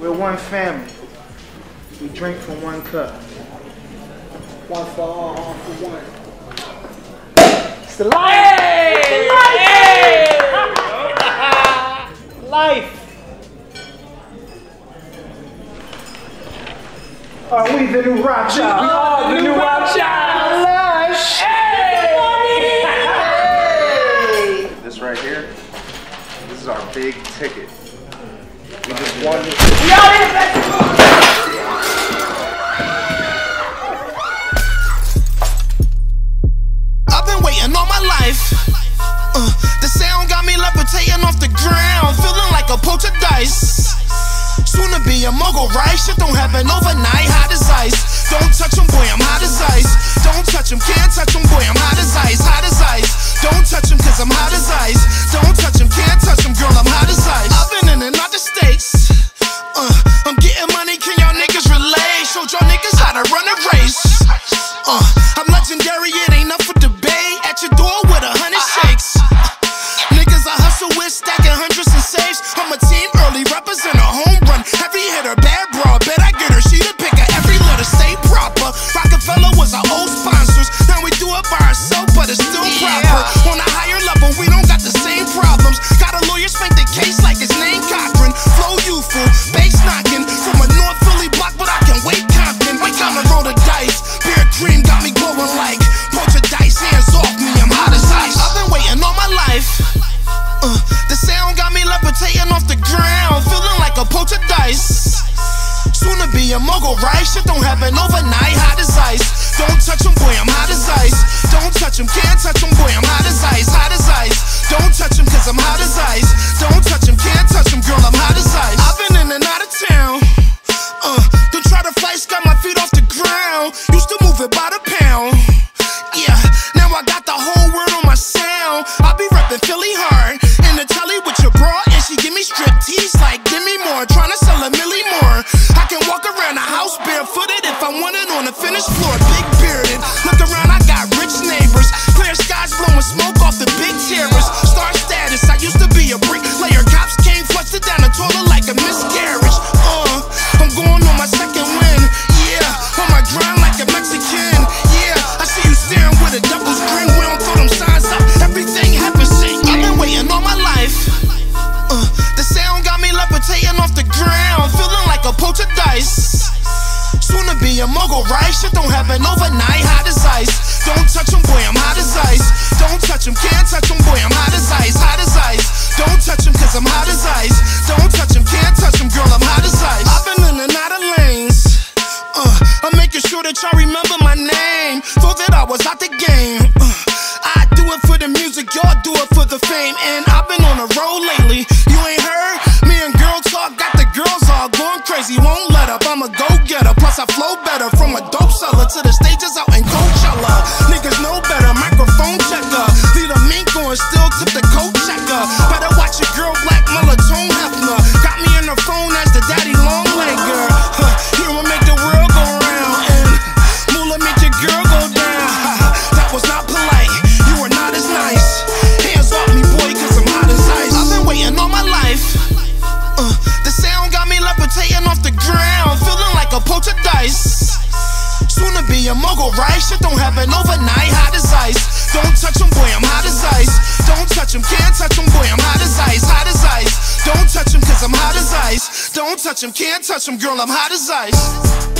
We're one family. We drink from one cup. One for all, all for one. It's the life. Hey! Life. Are we the new Rothschild? Oh, the new Rothschild. Lush. This right here, this is our big ticket. We just won this. I've been waiting all my life. Uh, the sound got me levitating off the ground, feeling like a poltergeist. Soon to be a mogul, right? Shit don't happen overnight, bad bra, bet I get her. She the picker, every letter stay proper. Roc-A-Fella was our old sponsors. Now we do it by ourselves, but it's still proper. On a higher level, we don't got the same problems. Got a lawyer spank the case like his name Cochran. Flow youthful, bass knocking. From a North Philly block, but I can wait Compton. We and roll the dice. Beer cream got me glowing like poacher dice. Hands off me, I'm hot as ice. I've been waiting all my life. Uh, the sound got me levitating off the ground, feeling like a poltergeist. Soon to be a mogul, right? Shit don't happen overnight, hot as ice. Don't touch him, boy, I'm hot as ice. Don't touch him, can't touch him, boy, I'm hot as ice, hot as ice. Don't touch him, cause I'm hot as ice. Don't touch him, can't touch him, girl, I'm hot as ice. I've been in and out of town. Uh, don't try to fight, got my feet off the ground. Used to move it by the pound. Yeah, now I got the whole world on my sound. I be reppin' Philly hard. In the telly with your bra, and she give me strip tease like, give me more. Tryna sell a milli more. House barefooted if I want it on the finished floor. Big bearded. Look around, I got rich neighbors. Clear skies blowing smoke off the big terrace. Star status, I used to be a bricklayer. Cops came, flushed it down the toilet like a miscarriage. Uh, I'm going on my second win. Yeah, on my grind like a Mexican. Yeah, I see you staring with a devil's grin. We don't throw them signs up. Everything happens, shit. I've been waiting all my life. Uh, the sound got me levitating off the ground, feeling like a poltergeist. Soon to be a mogul, right? Shit don't happen overnight, hot as ice. Don't touch him, boy, I'm hot as ice. Don't touch him, can't touch him, boy, I'm hot as ice, hot as ice. Don't touch him, cause I'm hot as ice. Don't touch him, can't touch him, girl, I'm hot as ice. I've been in and out of lanes. Uh, I'm making sure that y'all remember my name. Thought that I was out the game. Uh, I do it for the music, y'all do it for the fame. And I've been on a roll lately. You ain't heard? Me and girl talk, got the girls all going crazy. Won't let up, I'm a go I flow better from a dope seller to the stages out a mogul, right? Shit don't happen overnight, hot as ice. Don't touch him, boy, I'm hot as ice. Don't touch him, can't touch him, boy, I'm hot as ice, hot as ice. Don't touch him, cause I'm hot as ice. Don't touch him, can't touch him, girl, I'm hot as ice.